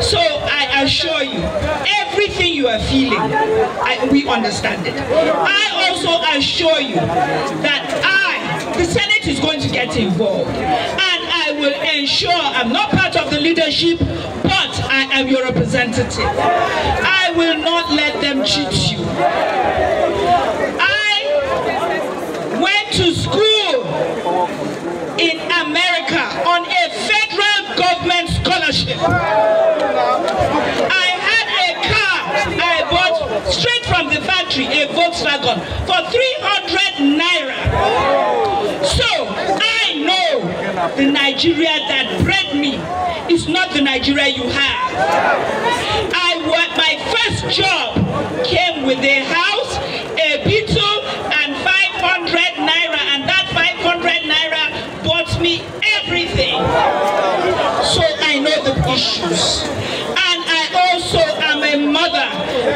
So I assure you, everything you are feeling, I, we understand it. I also assure you that I, the Senate is going to get involved. And I will ensure I'm not part of the leadership, but I am your representative. I will not let them cheat you. I went to school in America on a federal government scholarship. A Volkswagen, for 300 naira. So I know the Nigeria that bred me is not the Nigeria you have. I my first job came with a house, a beetle, and 500 naira, and that 500 naira bought me everything. So I know the issues. And I also am a mother.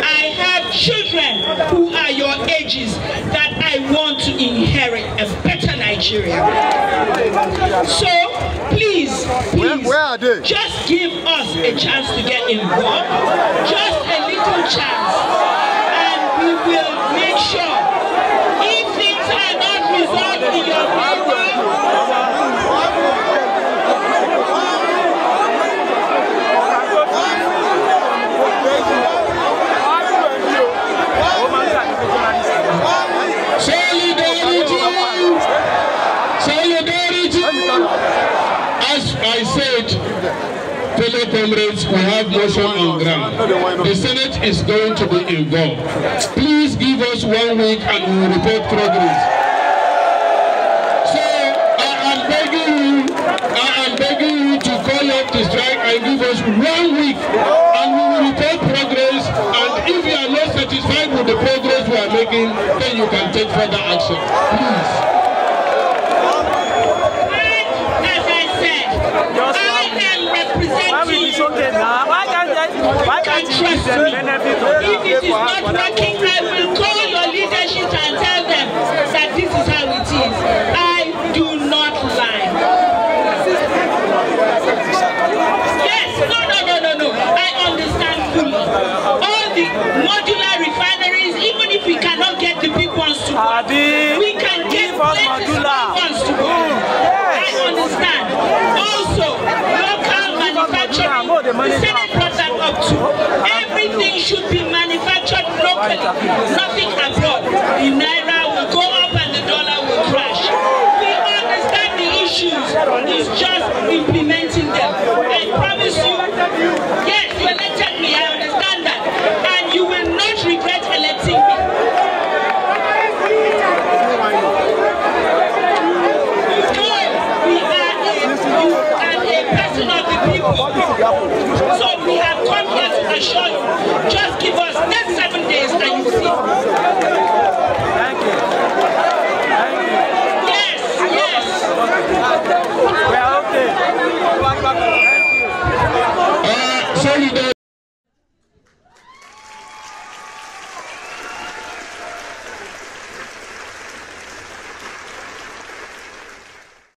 I have children that I want to inherit a better Nigeria. So please, please, where, where just give us a chance to get involved. Just a little chance. And we will make sure if things are not resolved in your favor, As I said, fellow comrades, we have motion on ground. The Senate is going to be involved. Please give us one week and we will report progress. So I am begging you, I am begging you to call up the strike and give us one week and we will report progress and if you are not satisfied with the progress we are making, then you can take further action. Please. I you. okay now. Why can't they, why can't you them benefit of If it is not working, I will call your leadership and tell them that this is how it is. I do not lie. Yes, no, no, no, no. I understand fully. All the modular refineries, even if we cannot get the big ones to work, Abi, we can get give us plenty modular. small ones to work. I understand. Also, local manufacturing, the that up too. Everything should be manufactured locally, nothing abroad. The naira will go up and the dollar will crash. We understand the issues. It's just implementing them. I promise you, yes, you elected me, I understand that. And you will not regret electing me. So we have come here to assure you, just give us next seven days and you see. Thank you. Yes, yes. We are okay. Thank you. Uh, solidarity.